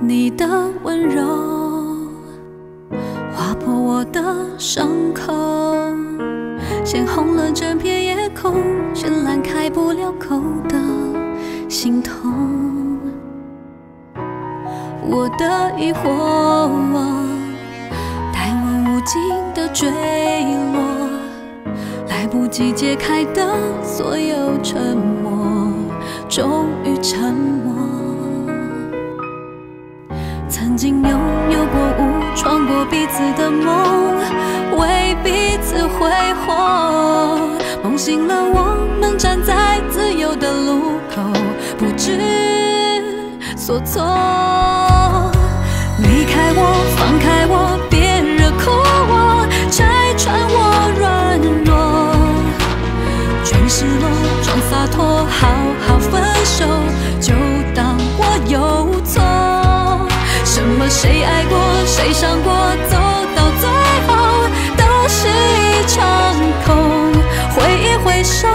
你的温柔划破我的伤口，鲜红了整片夜空，绚烂开不了口的心痛。我的疑惑，带我无尽的坠落，来不及解开的所有沉默，终于沉默。曾经拥有过误闯过彼此的梦，为彼此挥霍。梦醒了，我们站在自由的路口，不知所措。离开我，放开我，别惹哭我，拆穿我软弱，装失落，装洒脱，好好分手，就谁爱过，谁伤过，走到最后都是一场空。挥一挥手，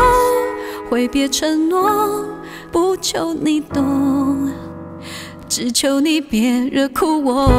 挥别承诺，不求你懂，只求你别惹哭我。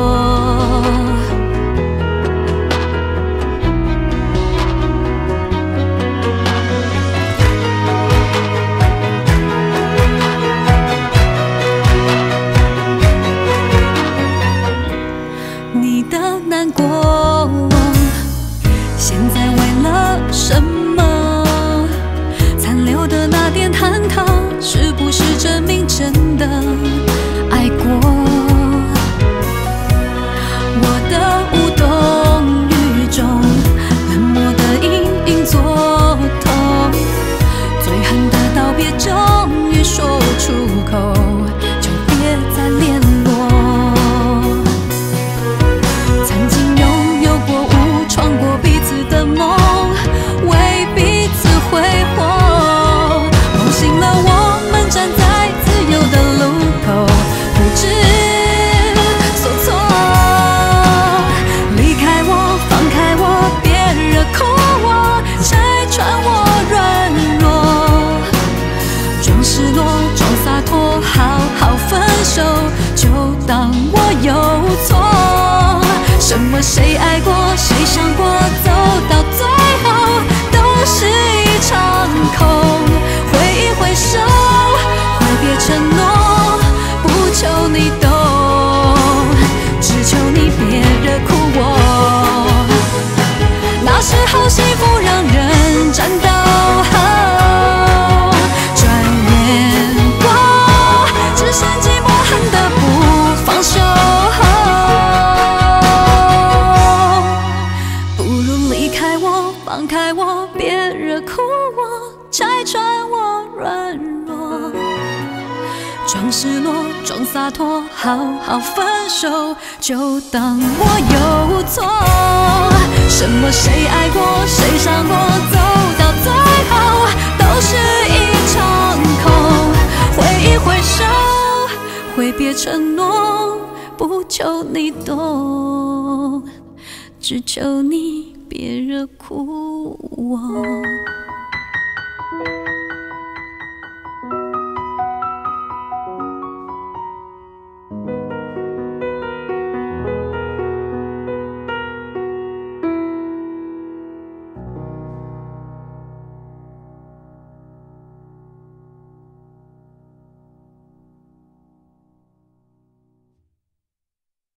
放开我，别惹哭我，拆穿我软弱。装失落，装洒脱，好好分手，就当我有错。什么谁爱过，谁伤过，走到最后都是一场空。挥一挥手，挥别承诺，不求你懂，只求你别惹哭我。